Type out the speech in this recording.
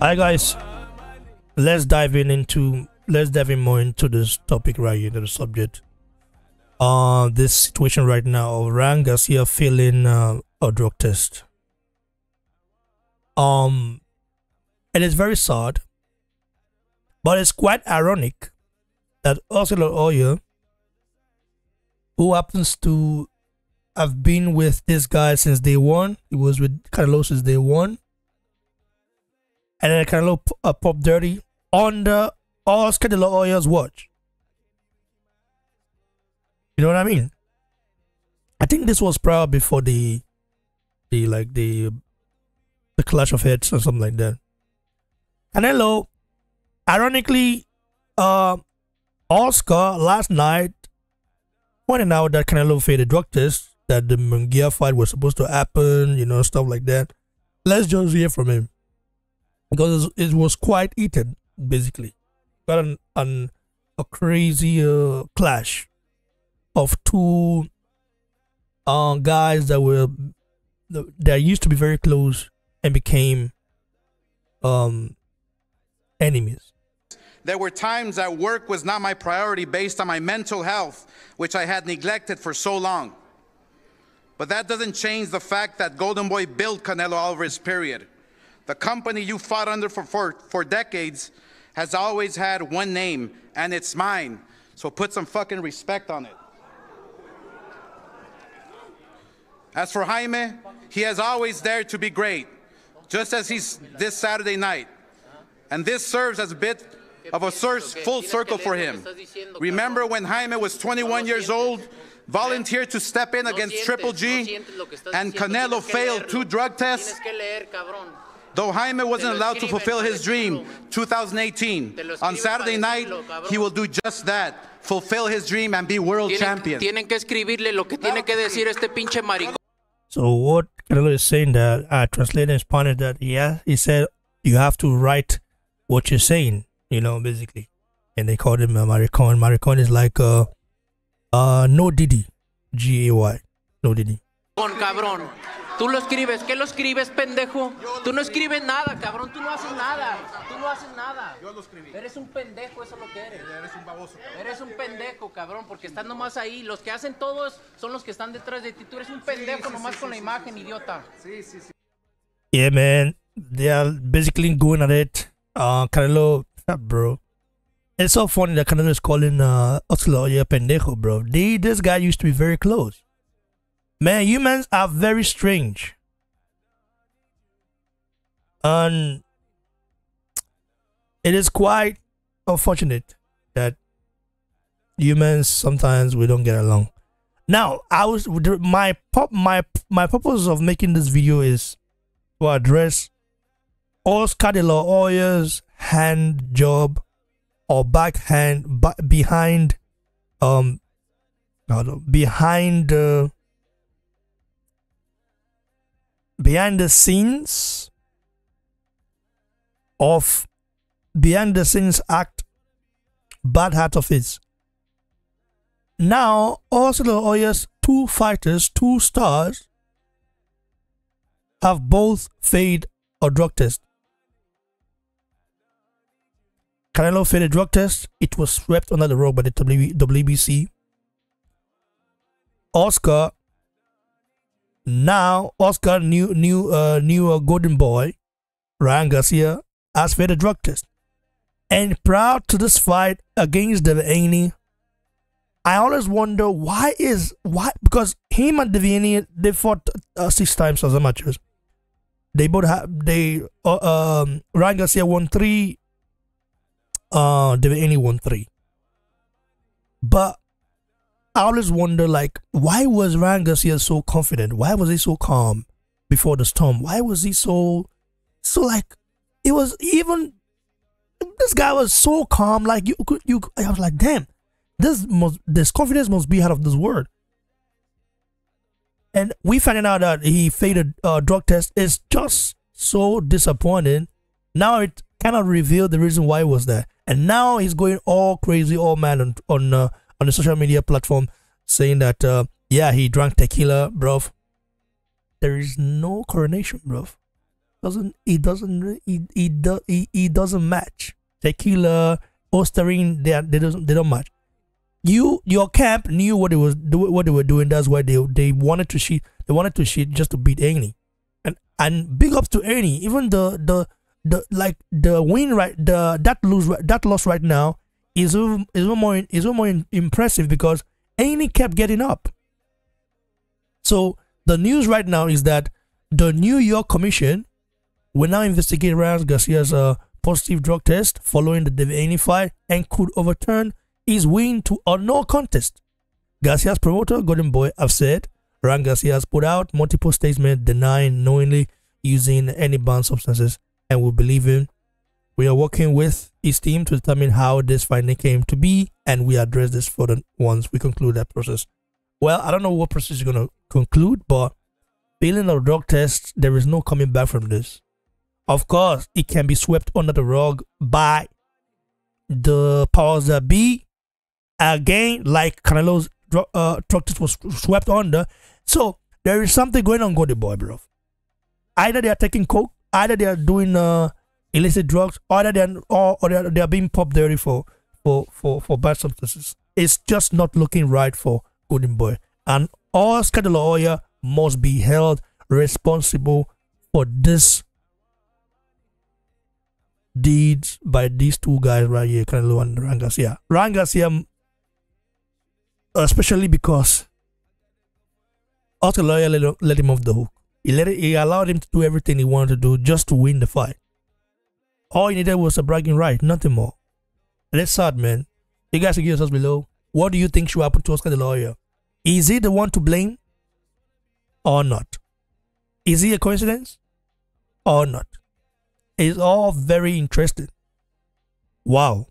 Hi guys, let's dive in into let's dive in more into this topic right here, into the subject. Uh, this situation right now of Ryan Garcia failing uh, a drug test. Um, it is very sad, but it's quite ironic that Oscar De La Hoya, who happens to have been with this guy since day one, he was with Canelo since day one, and then Canelo uh, pop dirty under Oscar De La Hoya's watch. You know what I mean? I think this was probably before the, the like the, the clash of heads or something like that. And Canelo, ironically, uh, Oscar last night pointed out that Canelo failed a drug test, that the Munguia fight was supposed to happen, you know, stuff like that. Let's just hear from him because it was quite heated, basically. Got an, an a crazy uh, clash of two uh, guys that were that used to be very close and became um, enemies. There were times that work was not my priority based on my mental health, which I had neglected for so long. But that doesn't change the fact that Golden Boy built Canelo Alvarez, period. The company you fought under for, for, for decades has always had one name, and it's mine. So put some fucking respect on it. As for Jaime, he has always dared to be great, just as he's this Saturday night. And this serves as a bit of a full circle for him. Remember when Jaime was 21 years old, volunteered to step in against Triple G, and Canelo failed two drug tests? Though Jaime wasn't allowed to fulfill his dream 2018, on Saturday night, he will do just that. Fulfill his dream and be world champion. Tienen que escribirle lo que tiene que decir este pinche maricón. So what Canelo is saying that I uh, translated in Spanish that yeah, he said you have to write what you're saying, you know, basically. And they called him a maricon. Maricon is like uh uh no Diddy. G A Y. No Diddy. Con cabrón. Tú lo escribes. ¿Qué lo escribes, pendejo? Tú no escribes nada, cabrón. Tú no haces nada. Tú no haces nada. Yo lo escribí. Eres un pendejo, eso es lo que eres. Eres un baboso. Cabrón. Eres un pendejo, cabrón, porque estás nomás ahí. Los que hacen todos son los que están detrás de ti. Tú eres un pendejo sí, sí, nomás sí, con la imagen, idiota. Sí, sí, sí. Yeah, man. They are basically going at it. Uh, Canelo, bro. It's so funny that Canelo is calling uh, Oslo yeah, pendejo, bro. They, this guy used to be very close. Man, humans are very strange. And it is quite unfortunate that humans sometimes we don't get along. Now, I was my pop my my purpose of making this video is to address Oscar De La Hoya's hand job or backhand behind um behind uh, behind the scenes of behind the scenes act bad heart of his. Now, Oslo Hoya's two fighters, two stars, have both failed a drug test. Canelo failed a drug test. It was swept under the rug by the WBC. Oscar now Oscar new new uh new uh, golden boy Ryan Garcia has failed a drug test. And proud to this fight against Devin Haney, I always wonder why is why because him and Devin Haney they fought uh, six times as amateurs. They both have they uh, um Ryan Garcia won three, uh Devin Haney won three. But I always wonder, like, why was Ryan Garcia so confident? Why was he so calm before the storm? Why was he so, so like, it was even, this guy was so calm. Like, you could, you, I was like, damn, this must, this confidence must be out of this world. And we finding out that he failed a uh, drug test is just so disappointing. Now it kind of revealed the reason why he was there. And now he's going all crazy, all mad on, on, uh, on the social media platform saying that uh, yeah he drank tequila, bro. There is no coronation, bro. doesn't it doesn't it it, do, it, doesn't match. Tequila, Ostarine, they are, they don't they don't match. You your camp knew what it was what they were doing. That's why they they wanted to cheat. They wanted to cheat just to beat Haney. And and big ups to Haney. Even the the the like the win right the that lose that loss right now is even, is even more is even more impressive because Haney kept getting up. So the news right now is that the New York Commission will now investigate Ryan Garcia's uh, positive drug test following the Haney fight and could overturn his win to a no contest. Garcia's promoter, Golden Boy, have said Ryan Garcia has put out multiple statements denying knowingly using any banned substances and will believe him. We are working with his team to determine how this finding came to be and we address this further once we conclude that process. Well, I don't know what process is going to conclude, but failing a drug test, there is no coming back from this. Of course, it can be swept under the rug by the powers that be. Again, like Canelo's uh, drug test was swept under. So there is something going on, Goldie Boy, bro. Either they are taking coke, either they are doing uh, illicit drugs, either they are, or, or they, are, they are being popped dirty for, for, for, for bad substances. It's just not looking right for Golden Boy. And oscar all Scandaloya must be held responsible for this deeds by these two guys right here, Canelo and Ryan Garcia. Ryan Garcia, especially because Oscar Lawyer let, let him off the hook. He let it, he allowed him to do everything he wanted to do just to win the fight. All he needed was a bragging right, nothing more. And that's sad, man. You guys can give us below. What do you think should happen to Oscar the lawyer? Is he the one to blame or not? Is he a coincidence or not? It's all very interesting. Wow.